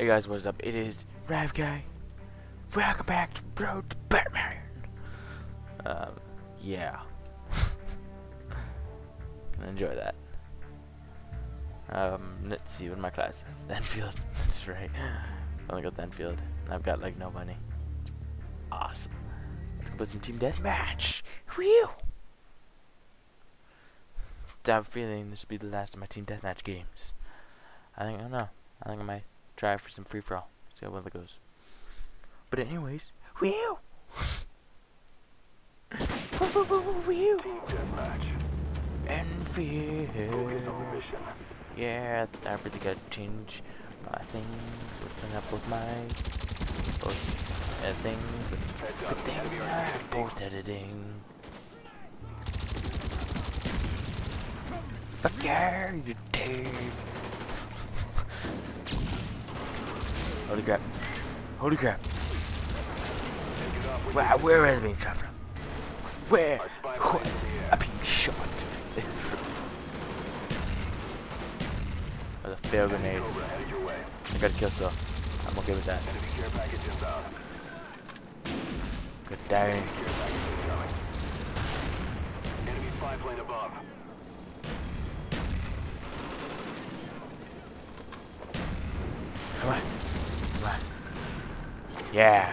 Hey guys, what's up? It is RyeOFGuy. Welcome back to Road to Batman. Um, yeah. Enjoy that. Um, let's see what my class is. Enfield. That's right. I only got the Enfield. And I've got like no money. Awesome. Let's go play some team deathmatch. Whew. I have a feeling this will be the last of my team deathmatch games. I think I don't know. I think I might try for some free for all. See how well it goes. But anyways, whew. whew. Enfield. Yeah, I really gotta change my things. What's up with my post uh, things? Good thing post editing. Fuck yeah, you dead. Holy crap. Holy crap. Wow, where is it being shot from? Where was I being shot? With a fail grenade. I gotta kill stuff. I'm okay with that. Good dang. Come on. Come on. Yeah.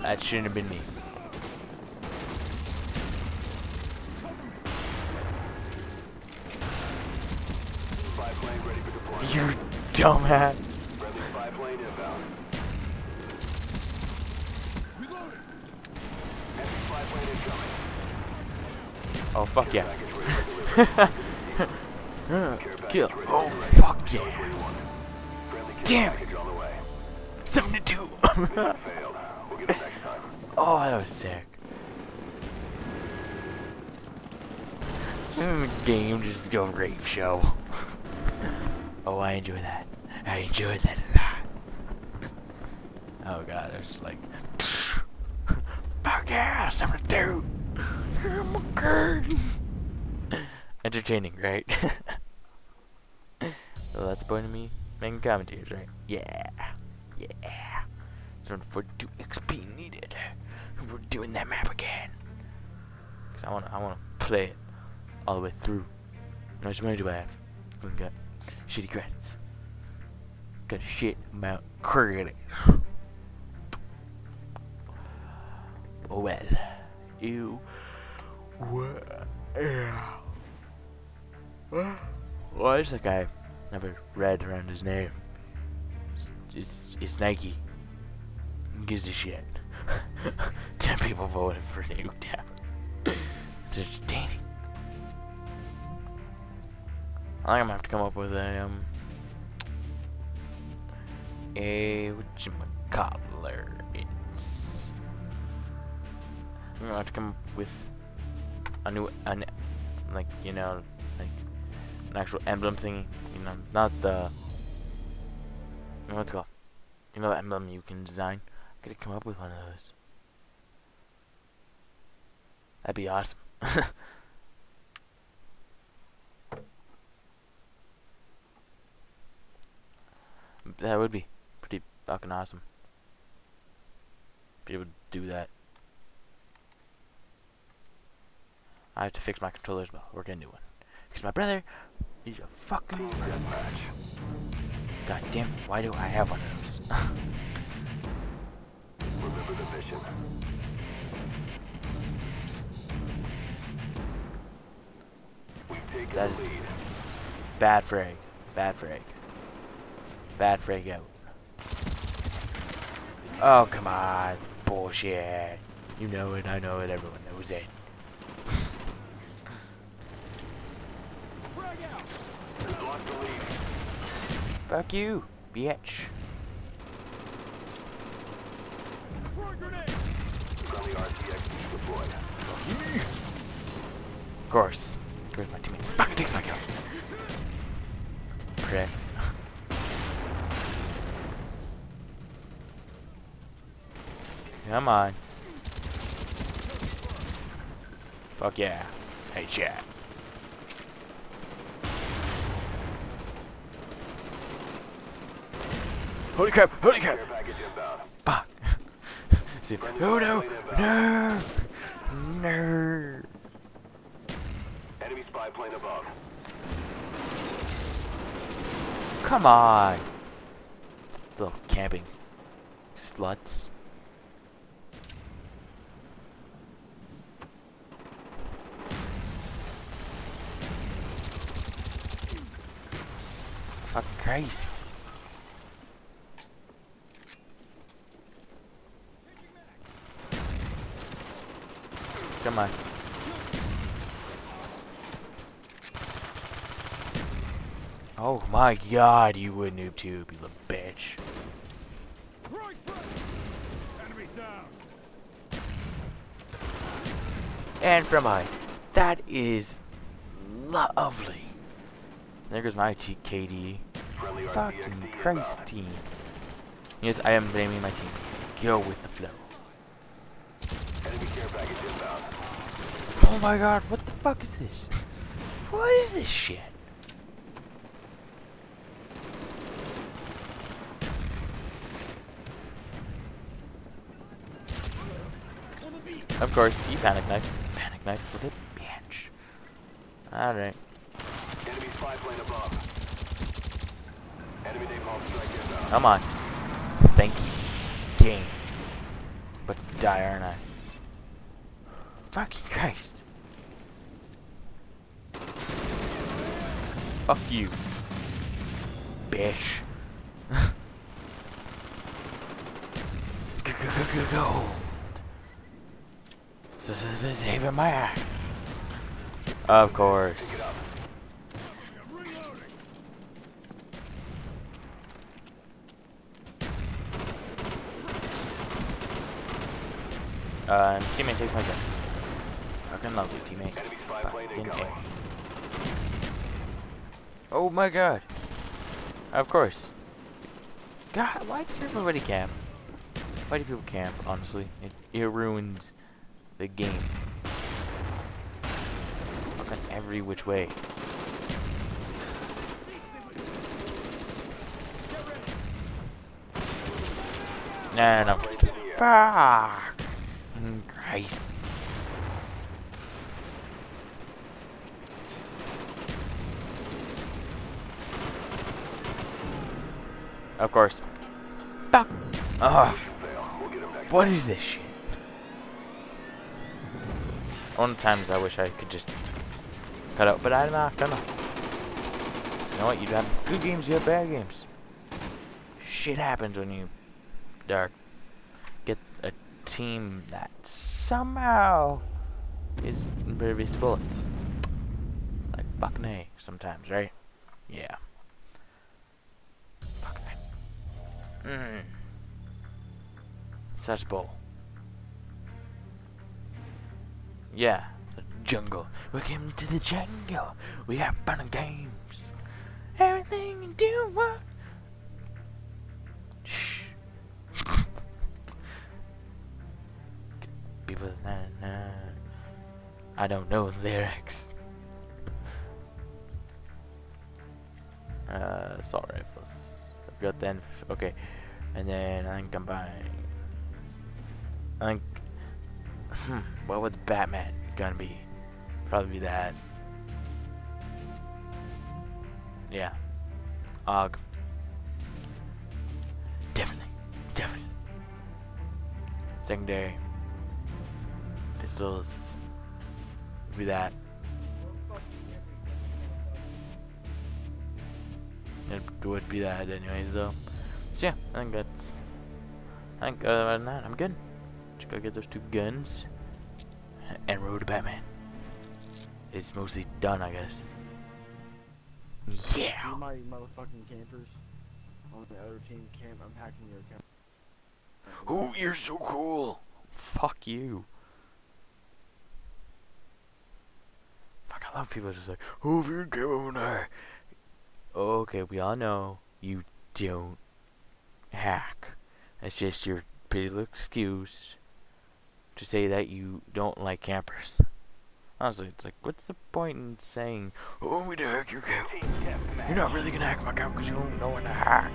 that shouldn't have been me. You dumbass. Oh fuck yeah. Kill. Oh fuck yeah. Damn it. Something to do. oh, that was sick. Some game just go great show. oh, I enjoy that. I enjoy that a lot. Oh god, there's like, fuck yeah, something to do. Oh my god. Entertaining, right? well, that's the point of me making commentaries, right? Yeah, yeah. 742 XP needed. We're doing that map again. Cause I wanna, I wanna play it all the way through. How much money do I have? We got shitty credits. Got shit amount credits. Oh well. You were. Why is that guy never read around his name? It's, it's, Nike. Who gives a shit? Ten people voted for Nuketown. it's entertaining. I'm gonna have to come up with a um a whatchamacallit. It's I'm gonna have to come up with a new an like you know like an actual emblem thingy. You know, not the it called. You know that emblem you can design. I gotta come up with one of those. That'd be awesome. that would be pretty fucking awesome. Be able to do that. I have to fix my controllers, but we're gonna do one. Because my brother, he's a fucking. God damn it, why do I have one of those? Remember the mission. That the is- lead. Bad frag. Bad frag. Bad frag out. Oh, come on. Bullshit. You know it, I know it, everyone knows it. Fuck you, bitch. Of course. Where's my teammate? Fucking takes my kill. Prick. Come on. Fuck yeah. Hey, chat. Holy crap! Holy crap! Care package inbound. Fuck. See, oh no! No! No! Enemy spy plane above. Come on! Still camping. Sluts. Fuck Christ. Come on. Oh my god, you would noob tube, you little bitch. Throwing. Enemy down. And from I. That is lovely. There goes my T KD. Friendly RTXD Fucking. Christ team. Yes, I am blaming my team. Go with the flow. Enemy care package inbound. Oh my god, what the fuck is this? What is this shit? On the beat. Of course, you panic knife. Panic knife for the bitch. Alright. Enemy spy plane above. Enemy napalm strike inbound. Uh, Come on. Thank you. Game. But to die, aren't I? Fucking Christ. Fuck you. Bitch. Gold. This is saving my ass. Of course. Get up. I'm reloading. Uh, teammate takes my gun. Fucking lovely, teammate. Enemy spy plane Fucking. A. Oh my god. Of course. God, why does everybody camp? Why do people camp, honestly? It, it ruins the game. Fucking every which way. Nah, no. Planes in the air. Fuck. Christ. Of course. Fuck. Ugh. Fail. We'll get him next What is this shit? One of the times I wish I could just cut out, but I'm not gonna. You know what? You have good games, you have bad games. Shit happens when you are, get a team that somehow is impervious to bullets. Like fucking A sometimes, right? Yeah. A. Mmm. Such bull. Yeah, the jungle. Welcome to the jungle. We have fun and games. Everything you do, what? Shh. People, nah, nah. I don't know the lyrics. uh, assault rifles. I forgot then. Okay, and then I think I'm buying. I think. Hmm. What would Batman gonna be? Probably be that. Yeah. Og. Definitely. Definitely. Secondary. Pistols. Would be that. It would be that anyways though. So yeah, I think that's I think uh, other than that I'm good. Just gotta get those two guns. And Road to Batman. It's mostly done I guess. Yeah! You my motherfucking campers on the other team camp. I'm hacking your account. Oh, you're so cool! Fuck you. Fuck, I love people just like, oh, if you're there. Okay, we all know you don't hack. That's just your little excuse to say that you don't like campers. Honestly, it's like, what's the point in saying, oh, we to hack your account? You're not really gonna hack my account because you don't know when to hack.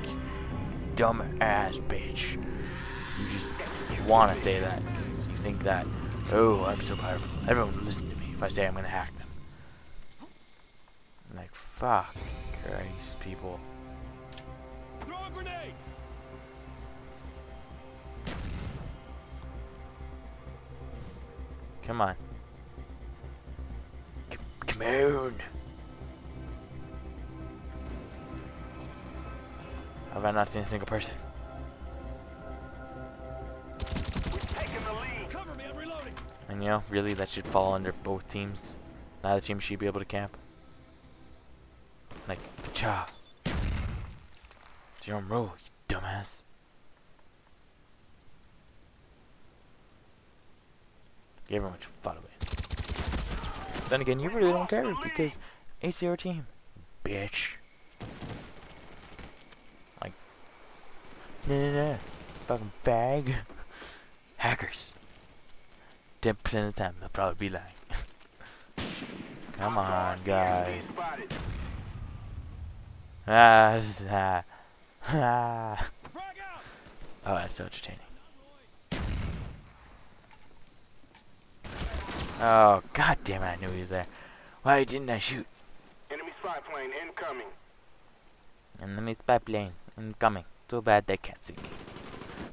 dumb ass bitch. You just want to say that because you think that, oh, I'm so powerful. Everyone listen to me if I say I'm gonna hack them. Like, fuck Christ, people. Throw a grenade! Come on. C- come on. Have I not seen a single person? Taking the lead. Cover me, I'm reloading! And you know, really, that should fall under both teams. Neither team should be able to camp. Like, cha. It's your own rule, you dumbass. Give everyone your fun away. Then again, you really don't care because it's your team, bitch. Like, no, no, no, fucking bag. Hackers. Ten percent of the time, they'll probably be like, Come on, guys. Ah, ah, ah. Oh, that's so entertaining. Oh, god damn it, I knew he was there. Why didn't I shoot? Enemy spy plane incoming. Enemy spy plane incoming. Too bad they can't see me.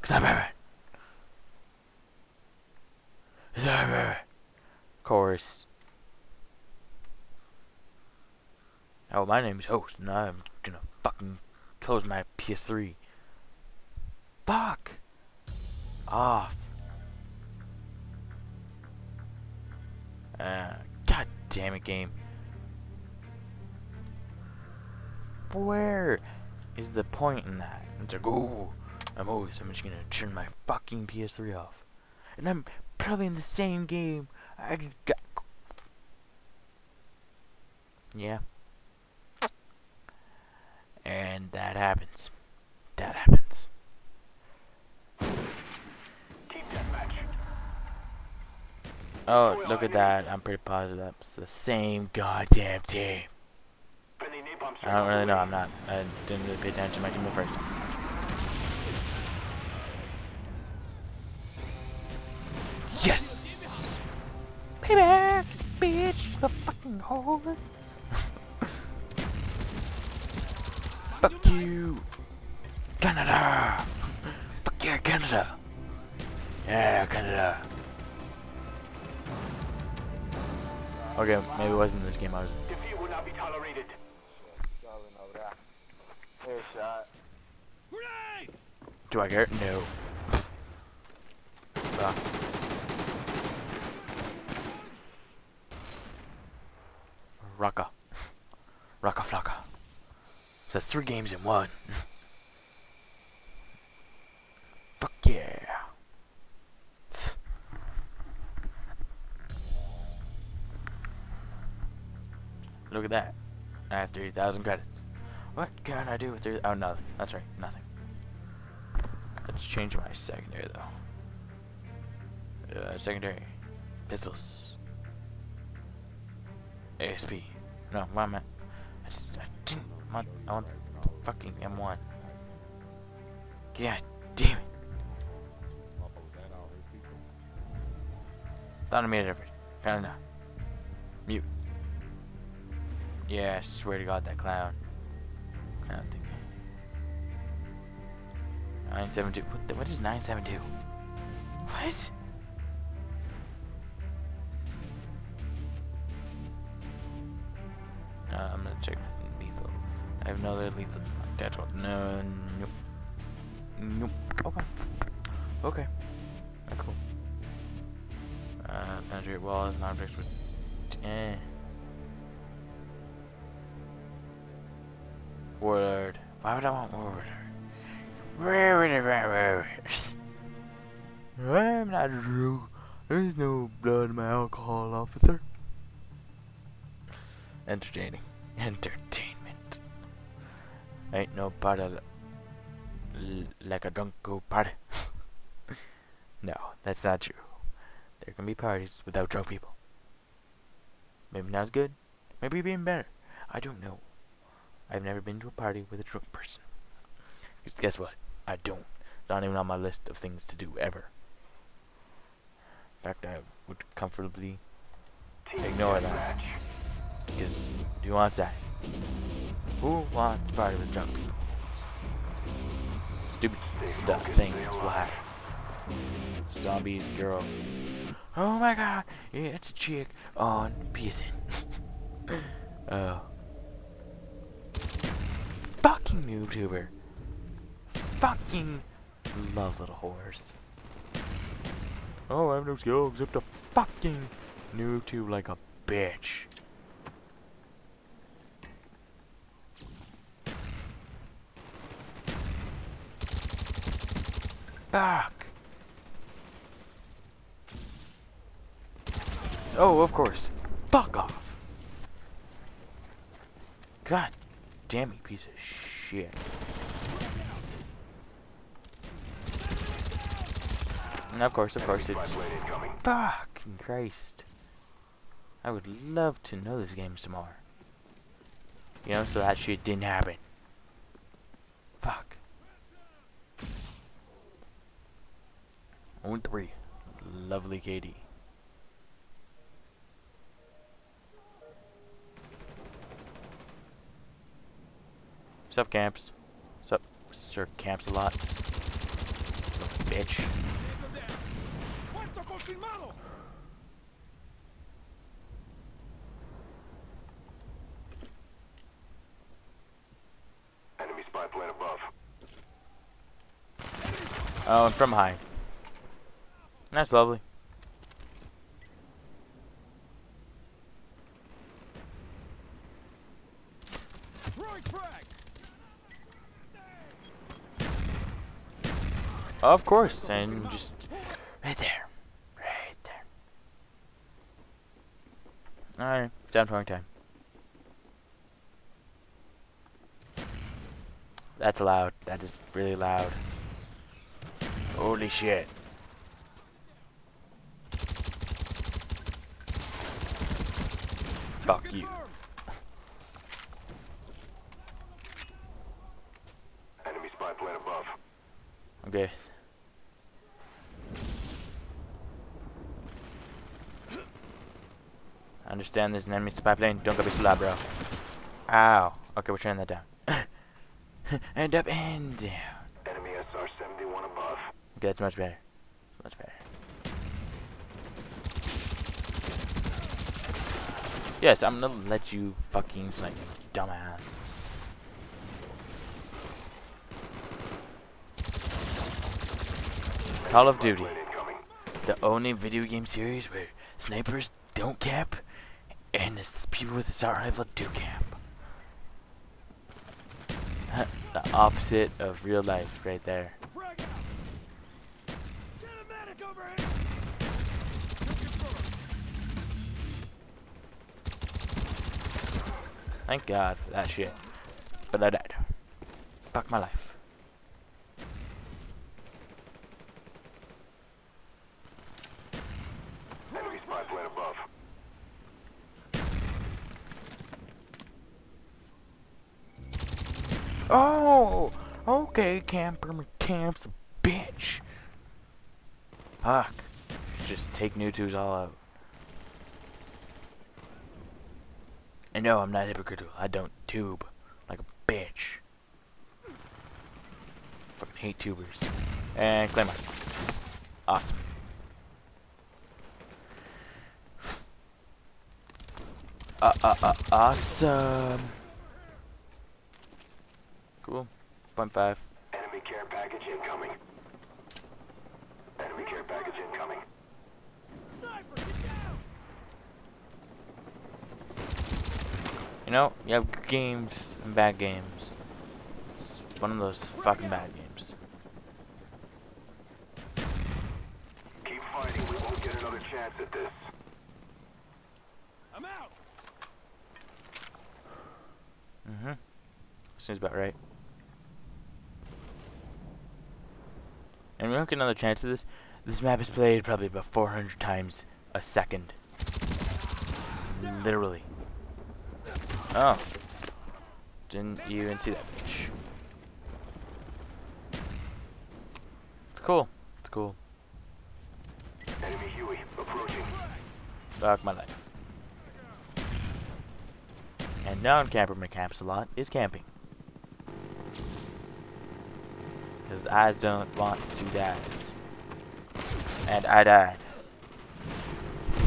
Cause I'm I'm Aaron. Chorus. Oh, my name's Host, and I'm gonna fucking close my PS3. Fuck! Off. Uh, God damn it, game. Where is the point in that? It's like, I'm always, I'm just gonna turn my fucking PS3 off. And I'm probably in the same game. I got. Yeah. And that happens. Oh, look at that. I'm pretty positive that's the same goddamn team. I don't really know. I'm not. I didn't really pay attention to my team the first time. Yes! Payback, bitch, the fucking whore. Fuck you, Canada. Fuck yeah, Canada. Yeah, Canada. Okay, maybe it wasn't this game. I was. Defeat will not be tolerated. Do I get it? No. Ah. Rocka. Rocka flocka. So that's three games in one. Fuck yeah. Look at that. I have 3,000 credits. What can I do with 3,000? Oh, no. That's right. Nothing. Let's change my secondary though. Uh, secondary. Pistols. ASP. No, what am I? I didn't want. I want the fucking M1. God damn it. Thought I made it every. Apparently not. Yeah, I swear to God, that clown. Clown thing. 972. What, the, what is 972? What? Uh, I'm gonna check my lethal. I have no other lethal. That's what. No, nope. Nope. Okay. Okay. That's cool. Uh, penetrate walls and objects with. Eh. Warlord. Why would I want Warlord? I'm not drunk. There's no blood in my alcohol, officer. Entertaining. Entertainment. Ain't no party like a drunk go party. no, that's not true. There can be parties without drunk people. Maybe not as good. Maybe even better. I don't know. I've never been to a party with a drunk person. Because guess what? I don't. Not even on my list of things to do ever. In fact, I would comfortably Ignore that. because who wants that? Who wants part of the drunk people? Stupid stuff, things like zombies, girl. Oh my god, it's a chick on PSN. oh. Uh, Fucking YouTuber. Fucking love little whores. Oh, I have no skill except to fucking YouTube like a bitch. Fuck. Oh, of course. Fuck off. God damn you piece of shit. And of course, of course, it's fucking Christ. I would love to know this game some more. You know, so that shit didn't happen. Fuck. Own three. Lovely Katie. Sup, camps? Sup, Sir Camps a lot? Bitch. Esto down. Puerto confirmado. Enemy spy plane above. Oh, and from high. That's lovely. Throwing frag. Of course, and just right there. Right there. Alright, sound time. That's loud. That is really loud. Holy shit. Fuck you. Enemy spy plane above. Okay. I understand there's an enemy spy plane. Don't go be so loud, bro. Ow. Okay, we're turning that down. and up and down. Enemy SR-71 above. Okay, that's much better. Much better. Yes, I'm gonna let you fucking snipe me, dumbass. Call of Duty. The only video game series where snipers don't camp and it's people with assault rifle do camp. the opposite of real life right there. Thank God for that shit. But I died. Fuck my life. Oh! Okay, camper camps, bitch. Fuck. Just take new twos all out. And no, I'm not hypocritical. I don't tube like a bitch. Fucking hate tubers. And Claymore. Awesome. Uh, uh, uh, awesome. Cool. Point five. Enemy care package incoming. Enemy care package incoming. Sniper, get down. You know, you have good games and bad games. It's one of those fucking bad games. Keep fighting. We won't get another chance at this. I'm out. Mm-hmm. Seems about right. And we don't get another chance at this. This map is played probably about 400 times a second. Literally. Oh. Didn't even see that bitch. It's cool. It's cool. Enemy Huey approaching. Fuck my life. And non-camper camps a lot is camping. Because I don't want to die. And I died.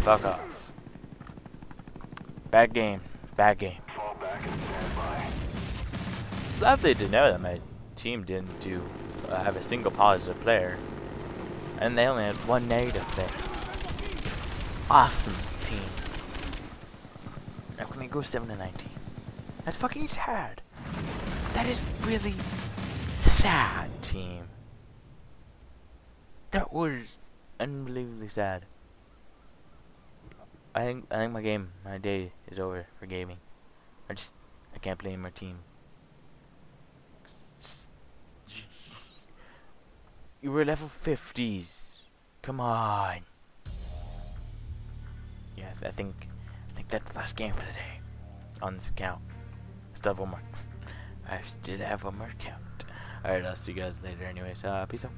Fuck off. Bad game. Bad game. It's lovely to know that my team didn't do uh, have a single positive player, and they only had one negative player. Awesome team. Now can I go seven to nineteen? That's fucking sad. That is really sad, team. That was unbelievably sad. I think I think my game, my day is over for gaming. I just I can't blame my team. You were level 50s. Come on. Yes, I think I think that's the last game for the day. On this account. I still have one more. I still have one more count. Alright, I'll see you guys later anyways. Uh, peace out.